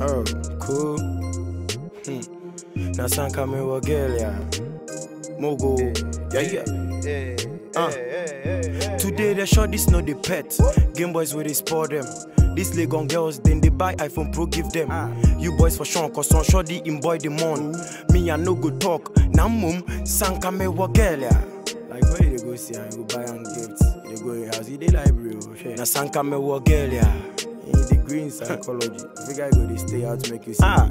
Oh, cool. Hmm. Na sanka me wa girl ya. Mogo. Yeah, yeah. Uh. Today the shorties know the pet. Game boys they sport them. These Legon girls, then they buy iPhone Pro, give them. You boys for sure, cause on shorty in boy the mon. Me, I no go talk. Now, mum, sanka me wa girl ya. Like, where you go see and you go buy and gifts? You dey go in house, you dey library. Na sanka me In the green psychology. If guy go dey stay out, make you see. Ah,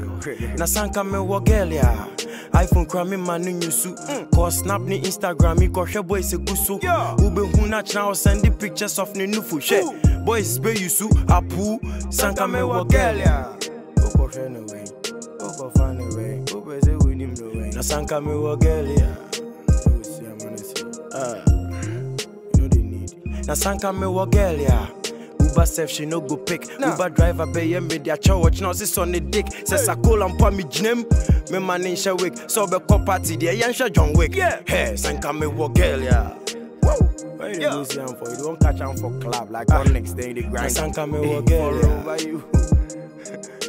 na sanka me wa girl ya. iPhone kura me ma no nyusu. Hmm. Cause snap ni Instagram, me kɔhwɛ boys egu so. Wobɛhu na kyerɛ wo send the pictures of ne nufu hwɛ. Boys be you su apu sanka me wa girl ya. Wokɔhwɛ no wei, wokɔfa no wei, wopɛ sɛ wonim no wei. Na sanka me wa girl ya. Wosi ama no si. Ah, you know the need. Na sanka me wa girl ya. Uber self she no go pick. Uber driver be ye me dia chow watch now sis on the dick. Says I call and pa me jinem. Me man in share wick. So be cop party there yan John Wick. Yeah. Hey, sanka me wa girl ya. Where you see for? You don't catch am for club like on next day they grind. Sanka me eh, wa girl over you.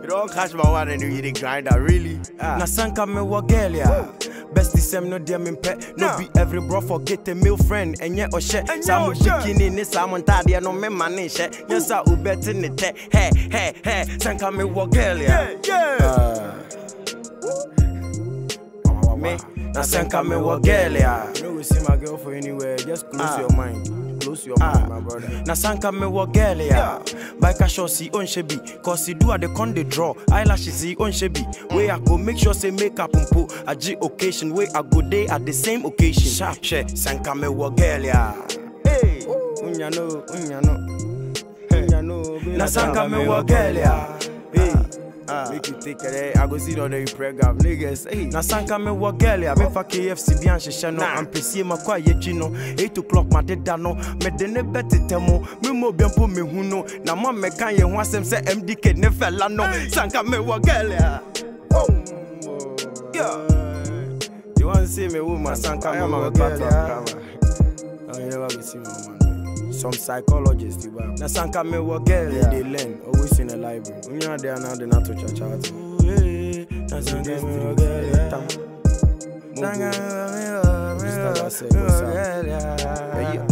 You don't catch my one and you dey grind that really. Na sanka me wa girl ya. Best sem no dear me pet. No be every bro forget a male friend and yet or shit. Some bikini in this salmon tadi no me shit. Yes, I will bet in the tech. Hey, hey, hey, sanka uh. me wa girl ya. Yeah, Me, na sanka me wa girl ya. You know we see my girl for anywhere. Just close ah. your mind. Close your mind, my ah. brother. Na sanka me wa girl ya. Bika sure see on shebi. Cause he do at the con the draw. Eyelashes see on shebi. Where I go make sure say makeup and po. A G occasion. Where I go day at the same occasion. Sharp. She sanka me wa girl ya. Hey. Na sanka me wa girl ya. Hey. Make you take it, I go see the niggas. Hey. Na sanka me wa girl me fa KFC bi an hyehyɛ no. Ampesi ma kwa yetwi no. 8 o'clock ma deda no. Me de ne betete mo. Me mo bi mpo me hu no. Na ma me kan ye ho asɛm sɛ MDK ne fella no. Sanka me wa girl ya. Yeah. You want to see me woman sanka me wa girl ya. Oh, you never see my woman some psychologists you have. Now some can me work girl, yeah. they learn, always in the library. When you are there now, they not to cha cha. Now some can me work yeah. Yeah, yeah.